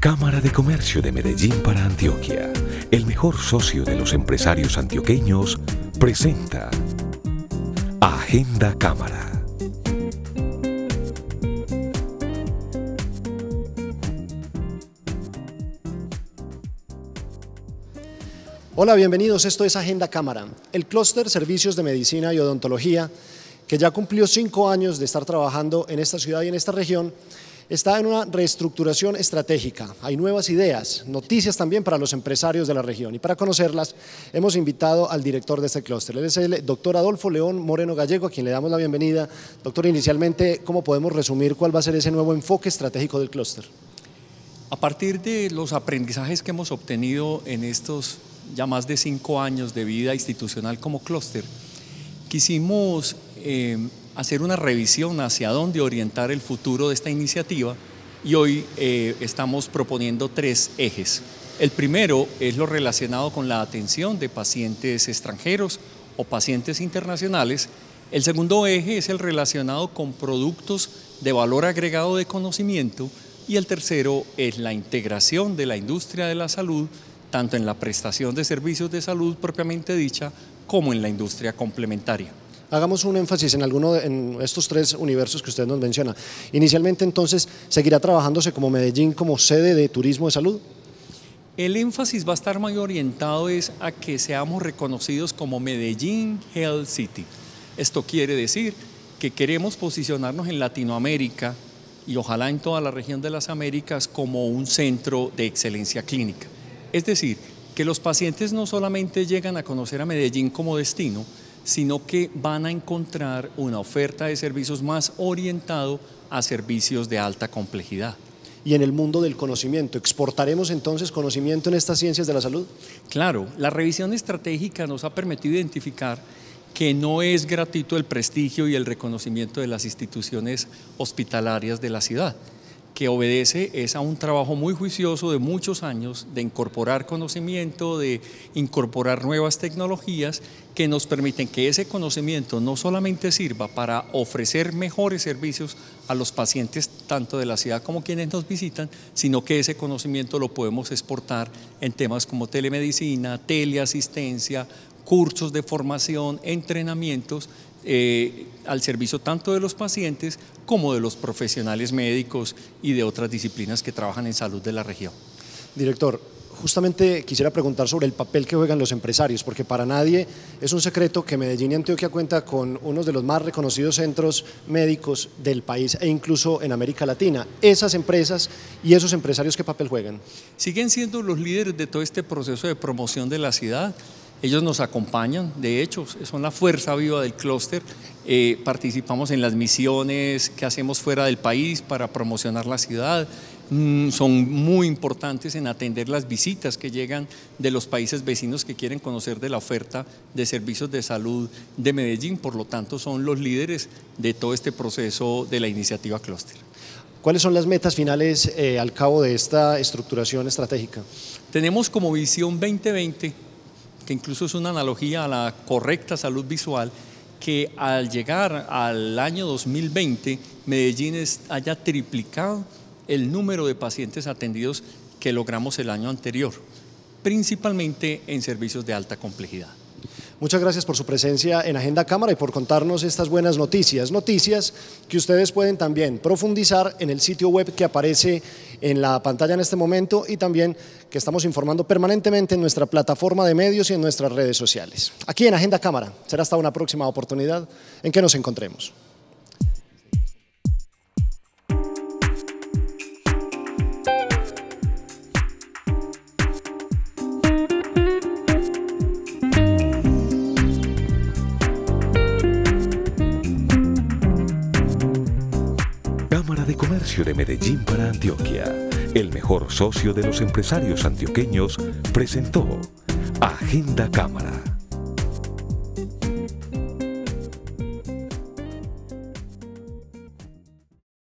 Cámara de Comercio de Medellín para Antioquia, el mejor socio de los empresarios antioqueños, presenta Agenda Cámara. Hola, bienvenidos. Esto es Agenda Cámara, el clúster Servicios de Medicina y Odontología, que ya cumplió cinco años de estar trabajando en esta ciudad y en esta región está en una reestructuración estratégica. Hay nuevas ideas, noticias también para los empresarios de la región. Y para conocerlas, hemos invitado al director de este clúster. Él es el doctor Adolfo León Moreno Gallego, a quien le damos la bienvenida. Doctor, inicialmente, ¿cómo podemos resumir cuál va a ser ese nuevo enfoque estratégico del clúster? A partir de los aprendizajes que hemos obtenido en estos ya más de cinco años de vida institucional como clúster, quisimos eh, hacer una revisión hacia dónde orientar el futuro de esta iniciativa y hoy eh, estamos proponiendo tres ejes. El primero es lo relacionado con la atención de pacientes extranjeros o pacientes internacionales. El segundo eje es el relacionado con productos de valor agregado de conocimiento y el tercero es la integración de la industria de la salud, tanto en la prestación de servicios de salud propiamente dicha como en la industria complementaria. Hagamos un énfasis en alguno de estos tres universos que usted nos menciona. Inicialmente, entonces, ¿seguirá trabajándose como Medellín como sede de turismo de salud? El énfasis va a estar muy orientado es a que seamos reconocidos como Medellín Health City. Esto quiere decir que queremos posicionarnos en Latinoamérica y ojalá en toda la región de las Américas como un centro de excelencia clínica. Es decir, que los pacientes no solamente llegan a conocer a Medellín como destino, sino que van a encontrar una oferta de servicios más orientado a servicios de alta complejidad. Y en el mundo del conocimiento, ¿exportaremos entonces conocimiento en estas ciencias de la salud? Claro, la revisión estratégica nos ha permitido identificar que no es gratuito el prestigio y el reconocimiento de las instituciones hospitalarias de la ciudad que obedece es a un trabajo muy juicioso de muchos años de incorporar conocimiento, de incorporar nuevas tecnologías que nos permiten que ese conocimiento no solamente sirva para ofrecer mejores servicios a los pacientes tanto de la ciudad como quienes nos visitan, sino que ese conocimiento lo podemos exportar en temas como telemedicina, teleasistencia, cursos de formación, entrenamientos eh, al servicio tanto de los pacientes como de los profesionales médicos y de otras disciplinas que trabajan en salud de la región. Director, justamente quisiera preguntar sobre el papel que juegan los empresarios, porque para nadie es un secreto que Medellín y Antioquia cuenta con uno de los más reconocidos centros médicos del país e incluso en América Latina. Esas empresas y esos empresarios, ¿qué papel juegan? Siguen siendo los líderes de todo este proceso de promoción de la ciudad ellos nos acompañan, de hecho, son la fuerza viva del clúster. Eh, participamos en las misiones que hacemos fuera del país para promocionar la ciudad. Mm, son muy importantes en atender las visitas que llegan de los países vecinos que quieren conocer de la oferta de servicios de salud de Medellín. Por lo tanto, son los líderes de todo este proceso de la iniciativa clúster. ¿Cuáles son las metas finales eh, al cabo de esta estructuración estratégica? Tenemos como visión 2020 que incluso es una analogía a la correcta salud visual, que al llegar al año 2020 Medellín haya triplicado el número de pacientes atendidos que logramos el año anterior, principalmente en servicios de alta complejidad. Muchas gracias por su presencia en Agenda Cámara y por contarnos estas buenas noticias. Noticias que ustedes pueden también profundizar en el sitio web que aparece en la pantalla en este momento y también que estamos informando permanentemente en nuestra plataforma de medios y en nuestras redes sociales. Aquí en Agenda Cámara. Será hasta una próxima oportunidad en que nos encontremos. Comercio de Medellín para Antioquia, el mejor socio de los empresarios antioqueños, presentó Agenda Cámara.